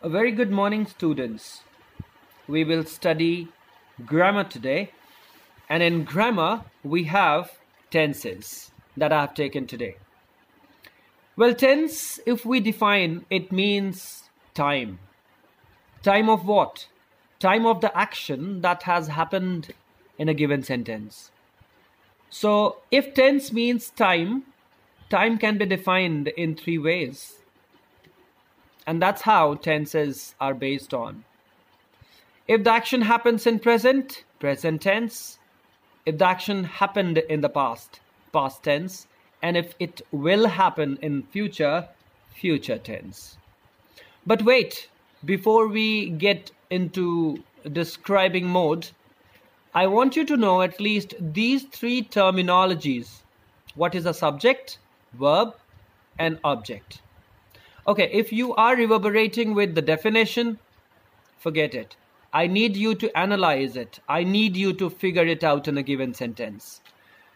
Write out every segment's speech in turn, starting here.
A very good morning, students. We will study grammar today, and in grammar, we have tenses that I have taken today. Well, tense, if we define, it means time. Time of what? Time of the action that has happened in a given sentence. So, if tense means time, time can be defined in three ways. And that's how tenses are based on. If the action happens in present, present tense. If the action happened in the past, past tense. And if it will happen in future, future tense. But wait, before we get into describing mode, I want you to know at least these three terminologies. What is a subject, verb, and object? Okay, if you are reverberating with the definition, forget it. I need you to analyze it. I need you to figure it out in a given sentence.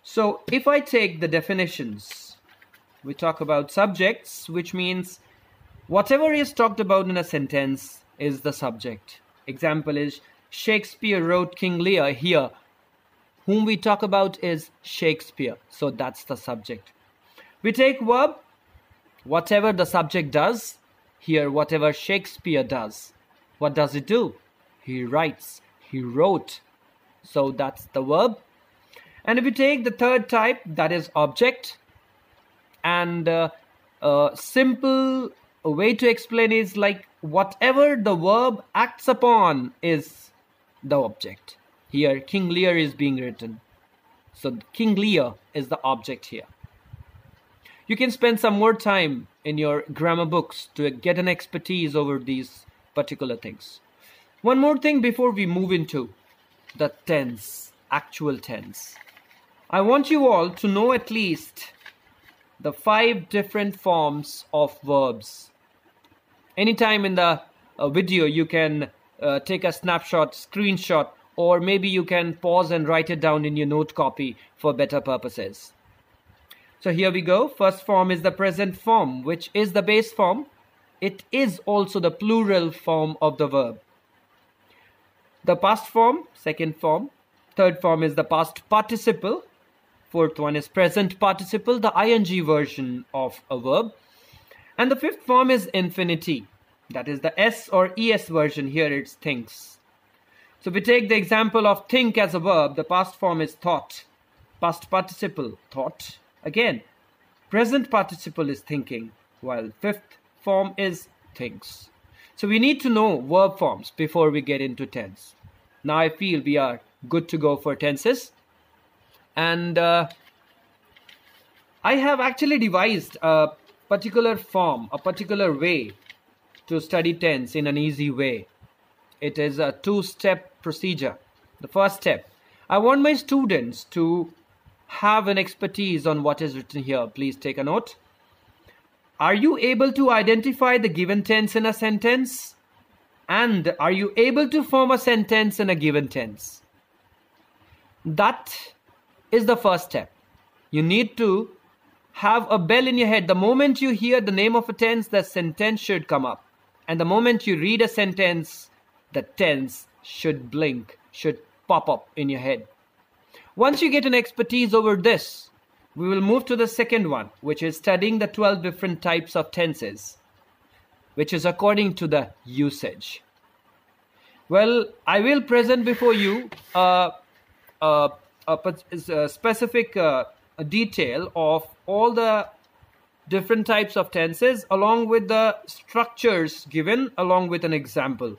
So if I take the definitions, we talk about subjects, which means whatever is talked about in a sentence is the subject. Example is Shakespeare wrote King Lear here. Whom we talk about is Shakespeare. So that's the subject. We take verb Whatever the subject does, here whatever Shakespeare does, what does it do? He writes, he wrote. So that's the verb. And if you take the third type, that is object, and uh, a simple way to explain is like whatever the verb acts upon is the object. Here, King Lear is being written. So King Lear is the object here you can spend some more time in your grammar books to get an expertise over these particular things. One more thing before we move into the tense, actual tense. I want you all to know at least the five different forms of verbs. Anytime in the uh, video, you can uh, take a snapshot, screenshot, or maybe you can pause and write it down in your note copy for better purposes. So here we go. First form is the present form, which is the base form. It is also the plural form of the verb. The past form, second form. Third form is the past participle. Fourth one is present participle, the ing version of a verb. And the fifth form is infinity. That is the S or ES version. Here it's thinks. So if we take the example of think as a verb, the past form is thought. Past participle, thought. Again, present participle is thinking, while fifth form is thinks. So we need to know verb forms before we get into tense. Now I feel we are good to go for tenses. And uh, I have actually devised a particular form, a particular way to study tense in an easy way. It is a two-step procedure. The first step, I want my students to have an expertise on what is written here, please take a note. Are you able to identify the given tense in a sentence? And are you able to form a sentence in a given tense? That is the first step. You need to have a bell in your head. The moment you hear the name of a tense, the sentence should come up. And the moment you read a sentence, the tense should blink, should pop up in your head. Once you get an expertise over this, we will move to the second one, which is studying the 12 different types of tenses, which is according to the usage. Well, I will present before you uh, uh, a, a, specific uh, a detail of all the different types of tenses along with the structures given along with an example.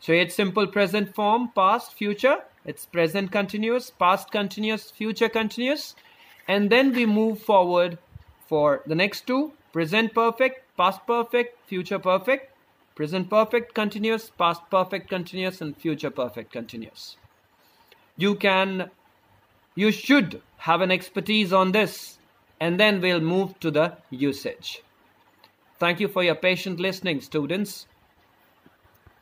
So it's simple present form, past, future, it's present continuous, past continuous, future continuous. And then we move forward for the next two present perfect, past perfect, future perfect, present perfect continuous, past perfect continuous, and future perfect continuous. You can, you should have an expertise on this, and then we'll move to the usage. Thank you for your patient listening, students.